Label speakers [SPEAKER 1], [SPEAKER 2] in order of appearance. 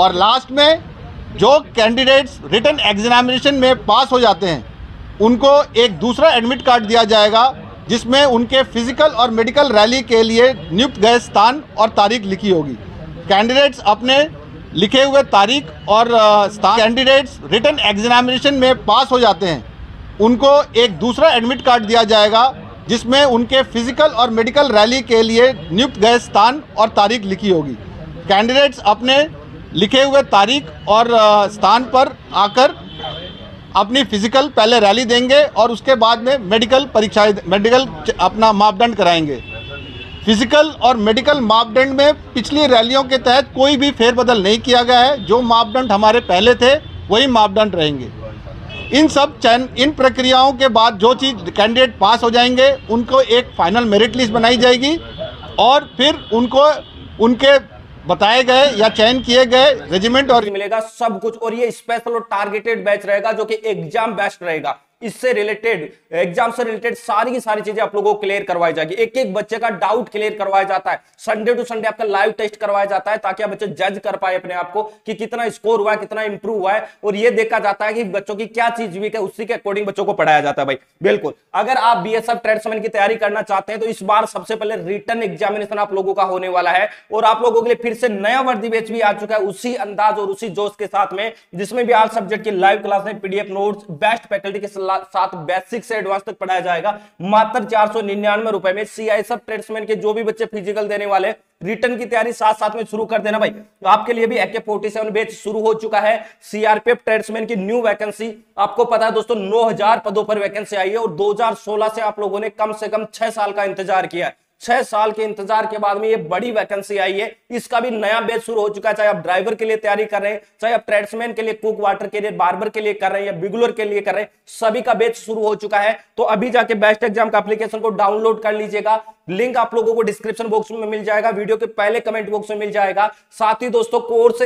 [SPEAKER 1] और लास्ट में जो कैंडिडेट्स रिटर्न एग्जामिनेशन में पास हो जाते हैं, उनको एक दूसरा एडमिट कार्ड दिया जाएगा, जिसमें उनके फ़िज़िकल और मेडिकल रैली के लिए नियुक्त गए स्थान और तारीख लिखी होगी। कैंडिडेट्स अपने लिखे हुए तारीख और स्थान कैंडिडेट्स रिटर्न एग्जामिनेशन में पास हो जाते हैं, उनको एक दूसरा एडमिट कार्ड दिया जाएगा, जिसमें उनके फ़िज़िकल और मेडिकल रैली के लिए नियुक्त गए स्थान और तारीख लिखी होगी। कैंडिडेट्स अपने लिखे हुए तारीख और स्थान पर आकर अपनी फ़िज़िकल पहले रैली देंगे और उसके बाद में मेडिकल परीक्षाएँ मेडिकल अपना मापदंड कराएँगे। फ़िज़िकल और मेडिकल मापदंड में पिछली रैलियों के तहत कोई भी फेरबदल नहीं किया गया है। जो मापदंड हमारे पहले थे, वही मापदंड रहेंगे। इन सब चयन, इन प्रक्रियाओं के बाद जो चीज़ कैंडिडेट पास हो जाएँगे, उनको एक फाइनल मेरिट लिस्ट बनाई जाएगी और फिर उनको, उनके बताए गए या चयन किए गए रेजिमेंट और
[SPEAKER 2] मिलेगा सब कुछ, और ये स्पेशल और टारगेटेड बैच रहेगा जो कि एग्ज़ाम बेस्ट रहेगा। इससे रिलेटेड एग्ज़ाम से रिलेटेड सारी की सारी चीज़ें आप लोगों को क्लियर करवाई जाएगी। एक एक बच्चे का डाउट क्लियर करवाया जाता है। संडे टू संडे आपका लाइव टेस्ट करवाया जाता है ताकि आप बच्चे जज कर पाए अपने आप को कि कितना स्कोर हुआ है, कितना इंप्रूव हुआ है। और ये देखा जाता है कि बच्चों की क्या चीज़ वीक है, उसी के अकॉर्डिंग बच्चों को पढ़ाया जाता है भाई। बिल्कुल। अगर आप बीएसएफ ट्रेड्समैन की तैयारी करना चाहते हैं तो इस बार सबसे पहले रिटर्न एग्जामिनेशन आप लोगों का होने वाला है। और आप लोगों के लिए फिर से नया वर्दी बेच भी आ चुका है उसी अंदाज और उसी जोश के साथ में, जिसमें भी आल सब्जेक्ट की लाइव क्लास में पीडीएफ नोट्स बेस्ट फैकल्टी के साथ बेसिक से एडवांस तक पढ़ाया जाएगा। मात्र चार सौ निन्यानवे रुपए में सीआईएसएफ ट्रेड्समैन के जो भी बच्चे फ़िज़िकल देने वाले रिटर्न की तैयारी साथ साथ में शुरू कर देना भाई। तो आपके लिए भी एके फोर्टी सेवन बेच शुरू हो चुका है। सीआरपीएफ ट्रेड्समैन की न्यू वैकेंसी आपको पता है दोस्तों 9000 पदों पर वैकेंसी आई है और 2016 से आप लोगों ने कम से कम छह साल का इंतज़ार किया है। छह साल के इंतज़ार के बाद में ये बड़ी वैकेंसी आई है। इसका भी नया बेच शुरू हो चुका है। चाहे आप ड्राइवर के लिए तैयारी कर रहे हैं, चाहे आप ट्रेड्समैन के लिए कुक वाटर के लिए बार्बर के लिए कर रहे हैं या बिगुलर के लिए कर रहे हैं, सभी का बेच शुरू हो चुका है। तो अभी जाके बेस्ट एग्ज़ाम का एप्लीकेशन को डाउनलोड कर लीजिएगा। लिंक आप लोगों को डिस्क्रिप्शन बॉक्स में मिल जाएगा। वीडियो के पहले कमेंट बॉक्स में मिल जाएगा। साथ ही दोस्तों कोर्स